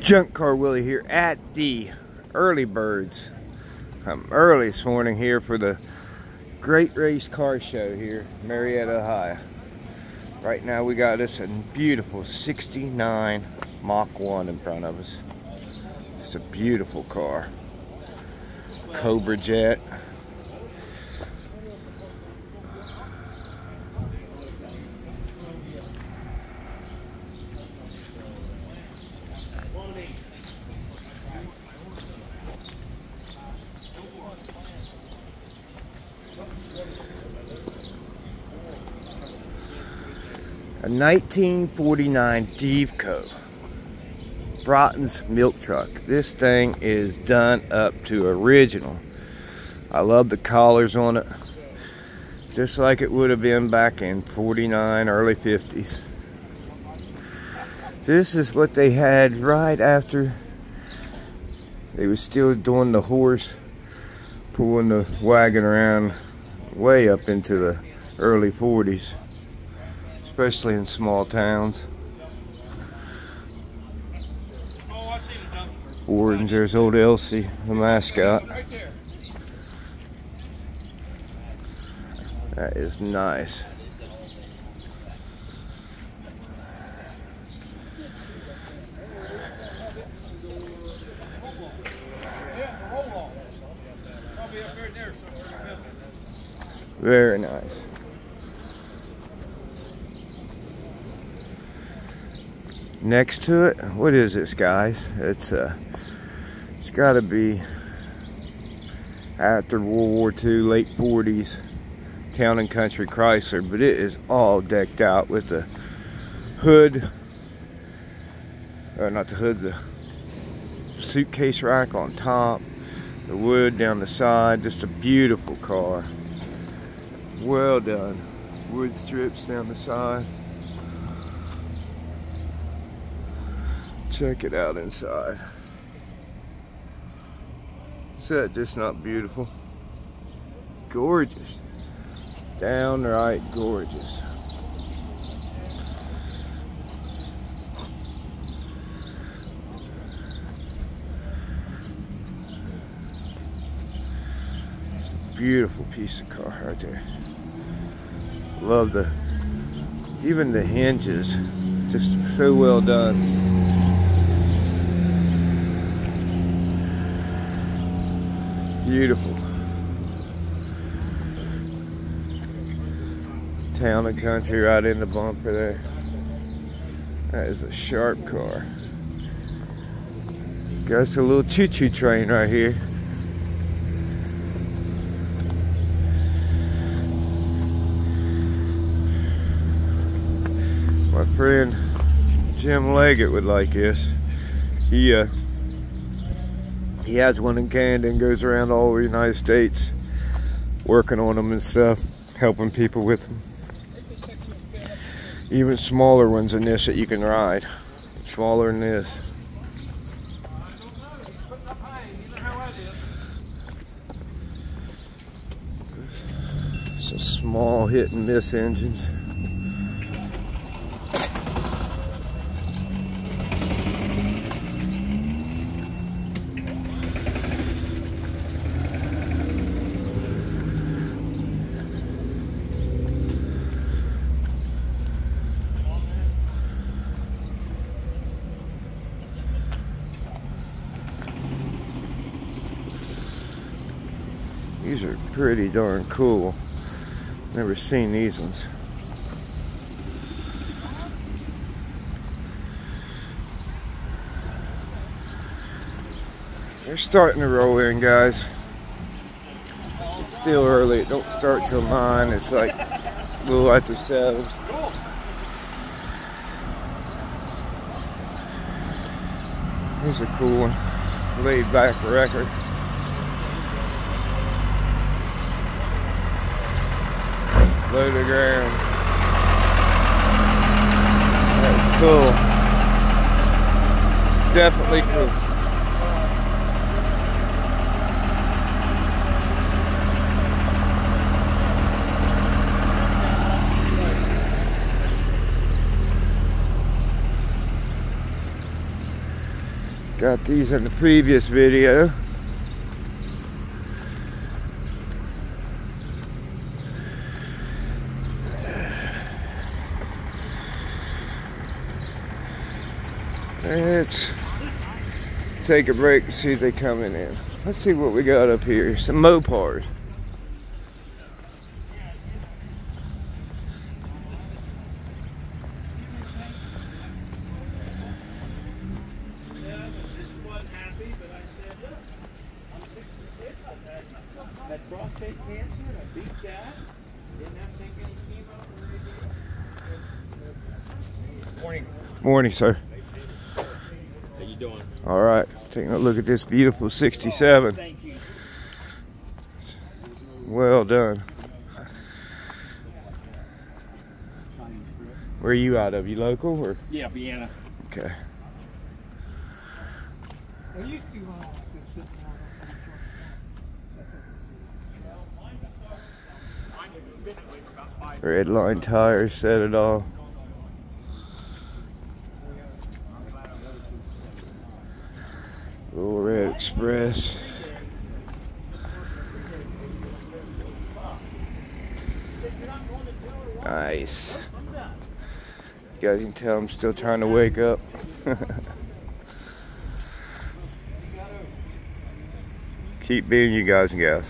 Junk Car Willy here at the Early Birds. I'm early this morning here for the Great Race Car Show here, Marietta, Ohio. Right now we got a beautiful 69 Mach 1 in front of us. It's a beautiful car. Cobra Jet. 1949 Divco Broughton's milk truck. This thing is done up to original. I love the collars on it. Just like it would have been back in 49, early 50s. This is what they had right after they were still doing the horse, pulling the wagon around way up into the early 40s especially in small towns. Orange, there's old Elsie, the mascot. That is nice. Very nice. next to it. What is this, guys? It's uh, it's got to be after World War II, late 40s, Town and Country Chrysler, but it is all decked out with the hood, or not the hood, the suitcase rack on top, the wood down the side, just a beautiful car. Well done. Wood strips down the side. check it out inside. Is that just not beautiful? Gorgeous. Downright gorgeous. It's a beautiful piece of car right there. Love the, even the hinges, just so well done. Beautiful. Town and country right in the bumper there. That is a sharp car. Got a little choo-choo train right here. Friend Jim Leggett would like this. He uh, he has one in Canada and goes around all the United States working on them and stuff, helping people with them. Even smaller ones than this that you can ride. Smaller than this. Some small hit and miss engines. These are pretty darn cool. Never seen these ones. They're starting to roll in, guys. It's still early. It don't start till 9. It's like a little after 7. Here's a cool one. Laid back record. Low to ground. That's cool. Definitely cool. Got these in the previous video. Let's take a break and see if they coming in. Let's see what we got up here. Some Mopars. Had prostate All right, taking a look at this beautiful 67. Well done. Where are you out of? You local or? Yeah, Vienna. Okay. Red line tires, set it all. Little Red Express. Nice. You guys can tell I'm still trying to wake up. Keep being you guys and gals.